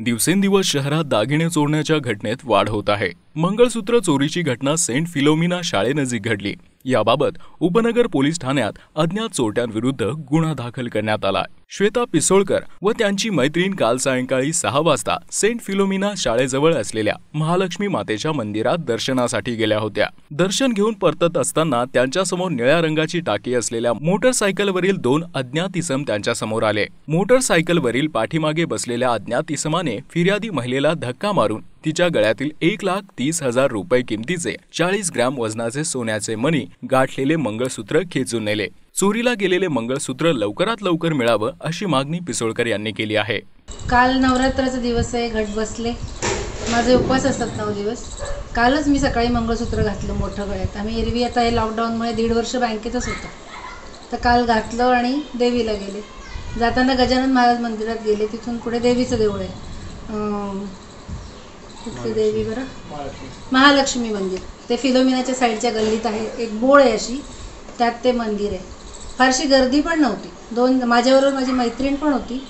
दिवसेंदिवस शहरात दागिने चोरण्याच्या घटनेत वाढ होत आहे. मंगळसूत्र चोरीची घटना सेंट फिलोमिना शाळेनजीक घडली. याबाबत उपनगर पोलीस ठाण्यात अज्ञात चोरट्यांविरुद्ध गुन्हा दाखल करण्यात आला. श्वेता पिसोळकर व त्यांची मैत्रीण काल सायंकाळी सहा वाजता सेंट फिलोमिना शाळेजवळ असलेल्या महालक्ष्मी मातेच्या मंदिरात दर्शनासाठी गेल्या होत्या. दर्शन घेऊन परतत असताना त्यांच्यासमोर निळ्या रंगाची टाकी असलेल्या मोटरसायकलवरील दोन अज्ञात इसम त्यांच्यासमोर आले. मोटरसायकलवरील पाठीमागे बसलेल्या अज्ञात इसमाने फिर्यादी महिलेला धक्का मारून तिच्या गळ्यातील एक लाख तीस हजार रुपये किमतीचे चाळीस ग्रॅम वजनाचे सोन्याचे मणी गाठलेले मंगळसूत्र खेचून नेले. चोरीला गेलेले मंगळसूत्र लवकरात लवकर मिळावं अशी मागणी पिसोळकर यांनी केली आहे. काल नवरात्राचा दिवस आहे घट बसले. माझे उपवास असतात नऊ दिवस. कालच मी सकाळी मंगळसूत्र घातलं मोठं गळ्यात. आम्ही एरवी आता हे लॉकडाऊनमुळे दीड वर्ष बँकेतच होतं. तर काल घातलं आणि देवीला गेले. जाताना गजानन महाराज मंदिरात गेले. तिथून पुढे देवीचं देऊळ आहे. कुठली देवी बरं? महालक्ष्मी मंदिर. ते फिलोमिनाच्या साईडच्या गल्लीत आहे. एक बोळ आहे अशी. त्यात ते मंदिर आहे. फारशी गर्दी पण नव्हती. दोन माझ्याबरोबर माझी मैत्रीण पण होती.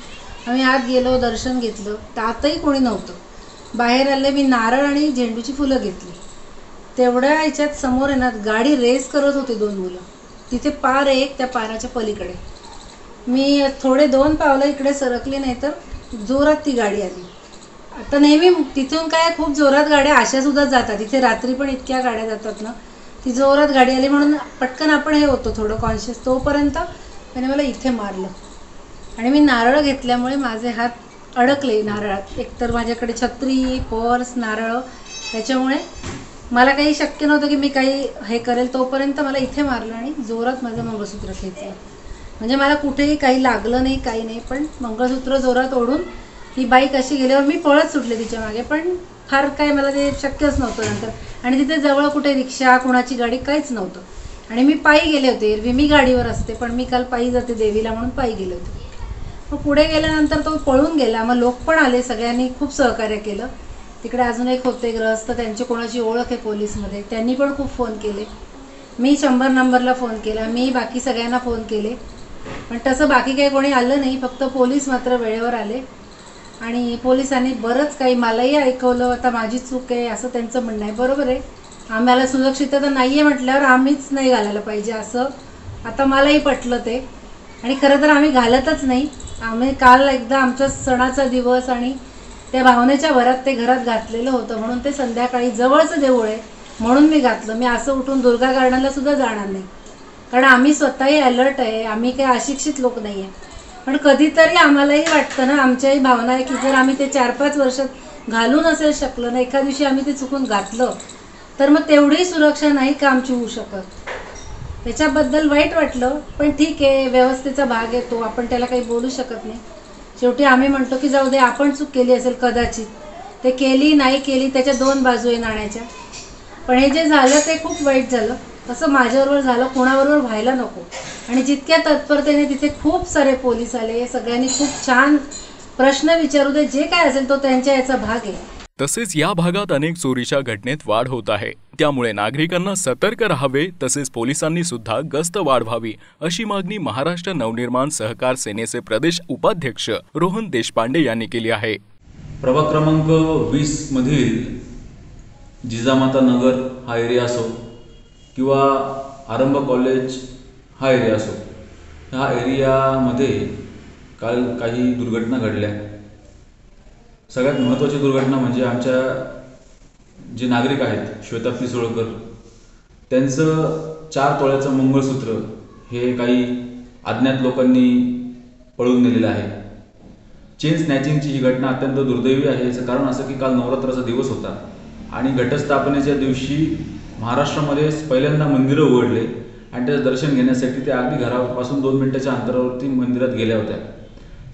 आम्ही आत गेलो दर्शन घेतलं. तर आताही कोणी नव्हतं. बाहेर आले मी नारळ आणि झेंडूची फुलं घेतली. तेवढ्या ह्याच्यात समोर आहे ना गाडी रेस करत होती दोन मुलं. तिथे पार एक त्या पाराच्या पलीकडे. मी थोडे दोन पावलं इकडे सरकली नाही तर जोरात ती गाडी आली. आता नेहमी तिथून काय खूप जोरात गाड्या अशासुद्धा जातात. इथे रात्री पण इतक्या गाड्या जातात ना ती जोरात गाडी आली म्हणून पटकन आपण हे होतो थोडं कॉन्शियस तोपर्यंत त्याने मला इथे मारलं. आणि मी नारळ घेतल्यामुळे माझे हात अडकले नारळात. एकतर माझ्याकडे छत्री पर्स नारळ त्याच्यामुळे मला काही शक्य नव्हतं की मी काही हे करेल. तोपर्यंत मला इथे मारलं आणि जोरात माझं मंगळसूत्र खेचलं. म्हणजे मला कुठेही काही लागलं नाही काही नाही पण मंगळसूत्र जोरात ओढून ही बाईक अशी गेल्यावर मी पळत सुटले तिच्यामागे. पण फार काय मला ते शक्यच नव्हतं नंतर. आणि तिथे जवळ कुठे रिक्षा कुणाची गाडी काहीच नव्हतं. आणि मी पायी गेले होते. एरवी मी गाडीवर असते पण मी काल पायी जाते देवीला म्हणून पायी गेले होते. मग पुढे गेल्यानंतर तो पळून गेला. मग लोक पण आले सगळ्यांनी खूप सहकार्य केलं. तिकडे अजून एक होते ग्रहस्थ त्यांची कोणाची ओळख आहे पोलीसमध्ये त्यांनी पण खूप फोन केले. मी शंभर नंबरला फोन केला. मी बाकी सगळ्यांना फोन केले. पण तसं बाकी काही कोणी आलं नाही फक्त पोलीस मात्र वेळेवर आले. आणि पोलिसांनी बरंच काही मलाही ऐकवलं आता माझी चूक आहे असं त्यांचं म्हणणं आहे. बरोबर आहे. आम्हाला सुरक्षितता नाही आहे म्हटल्यावर आम्हीच नाही घालायला पाहिजे असं. आता मलाही पटलं ते. आणि खरं तर आम्ही घालतच नाही. आम्ही काल एकदा आमचा सणाचा दिवस आणि त्या भावनेच्या भरात ते घरात घातलेलं होतं. म्हणून ते संध्याकाळी जवळचं देऊळ आहे. म्हणून मी घातलं. मी असं उठून दुर्गा गार्डनला सुद्धा जाणार नाही. कारण आम्ही स्वतःही अलर्ट आहे. आम्ही काही अशिक्षित लोक नाही आहे पण कधीतरी आम्हालाही वाटतं ना आमच्याही भावना आहे की जर आम्ही ते चार पाच वर्षात घालून असेल शकलो ना एका दिवशी आम्ही ते चुकून घातलं तर मग तेवढी सुरक्षा नाही का आमची होऊ शकत? त्याच्याबद्दल वाईट वाटलं पण ठीक आहे व्यवस्थेचा भाग येतो आपण त्याला काही बोलू शकत नाही. शेवटी आम्ही म्हणतो की जाऊ दे आपण चूक केली असेल कदाचित. ते केली नाही केली त्याच्या दोन बाजू आहे नाण्याच्या. पण हे जे झालं ते खूप वाईट झालं. असं माझ्याबरोबर झालं कोणाबरोबर व्हायला नको. आणि जितक्या तत्परतेने तिथे खूप सारे पोलीस आले सगळ्यांनी खूप छान प्रश्न विचारू दे जे काय असेल तो त्यांच्या याचा भाग आहे. तसेच या भागात अनेक चोरीच्या घटनेत वाढ होत आहे. त्यामुळे नागरिकांना सतर्क राहावे तसेच पोलिसांनी सुद्धा गस्त वाढवावी अशी मागणी महाराष्ट्र नवनिर्माण सहकार सेनेचे प्रदेश उपाध्यक्ष रोहन देशपांडे यांनी केली आहे. प्रभाग क्रमांक वीस मधील जिजामाता नगर हा एरिया असो किंवा आरंभ कॉलेज हा एरिया असो. ह्या एरियामध्ये काल काही दुर्घटना घडल्या. सगळ्यात महत्त्वाची दुर्घटना म्हणजे आमच्या जे नागरिक आहेत श्वेता पिसोळकर त्यांचं चार तोळ्याचं मंगळसूत्र हे काही अज्ञात लोकांनी पळून नेलेलं आहे. चेन स्नॅचिंगची ही घटना अत्यंत दुर्दैवी आहे. याचं कारण असं की काल नवरात्राचा दिवस होता आणि घटस्थापनेच्या दिवशी महाराष्ट्रामध्ये पहिल्यांदा मंदिरं उघडले. आणि त्याचं दर्शन घेण्यासाठी त्या अगदी घरापासून दोन मिनिटाच्या अंतरावरती मंदिरात गेल्या होत्या.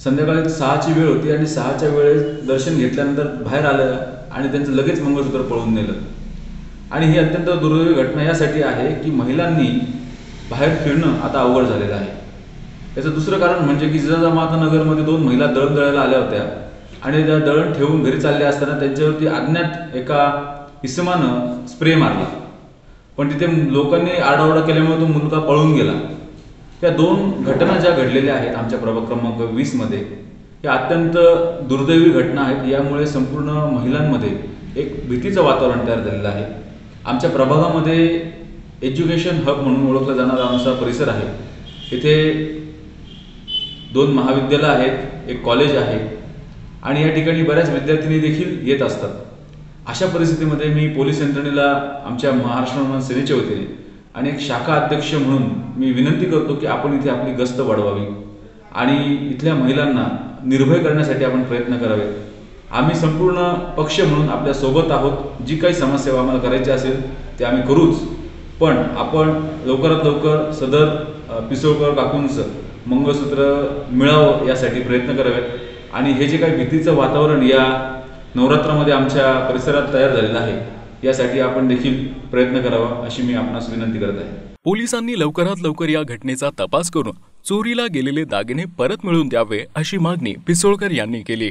संध्याकाळी सहाची वेळ होती आणि सहाच्या वेळेस दर्शन घेतल्यानंतर बाहेर आलं आणि त्यांचं लगेच मंगळसूत्र पळून नेलं. आणि ही अत्यंत दुर्दैवी घटना यासाठी आहे की महिलांनी बाहेर फिरणं आता अवघड झालेलं आहे. याचं दुसरं कारण म्हणजे की जिजामाता नगरमध्ये दोन महिला दळण दळायला आल्या होत्या. आणि त्या दळण ठेवून घरी चालल्या असताना त्यांच्यावरती अज्ञात एका इसमानं स्प्रे मारला. पण तिथे लोकांनी आडाओरडा केल्यामुळे तो मुलगा पळून गेला. त्या दोन घटना ज्या घडलेल्या आहेत आमच्या प्रभाग क्रमांक वीसमध्ये या अत्यंत दुर्दैवी घटना आहेत. यामुळे संपूर्ण महिलांमध्ये एक भीतीचं वातावरण तयार झालेलं आहे. आमच्या प्रभागामध्ये एज्युकेशन हब म्हणून ओळखला जाणारा आमचा परिसर आहे. इथे दोन महाविद्यालय आहेत एक कॉलेज आहे. आणि या ठिकाणी बऱ्याच विद्यार्थिनी देखील येत असतात. अशा परिस्थितीमध्ये मी पोलीस यंत्रणेला आमच्या महाराष्ट्र सेनेच्या वतीने आणि एक शाखा अध्यक्ष म्हणून मी विनंती करतो की आपण इथे आपली गस्त वाढवावी आणि इथल्या महिलांना निर्भय करण्यासाठी आपण प्रयत्न करावेत आम्ही संपूर्ण पक्ष म्हणून आपल्यासोबत आहोत. जी काही समाजसेवा आम्हाला करायची असेल ते आम्ही करूच. पण आपण लवकरात लवकर सदर पिसोळकर काकूंचं मंगळसूत्र मिळावं यासाठी प्रयत्न करावेत. आणि हे जे काही भीतीचं वातावरण या नवरात्रामध्ये आमच्या परिसरात तयार झालेला आहे. यासाठी आपण देखील प्रयत्न करावा अशी मी आपणास विनंती करत आहे. पोलिसांनी लवकरात लवकर या घटनेचा तपास करून चोरीला गेलेले दागिने परत मिळवून द्यावे अशी मागणी पिसोळकर यांनी केली.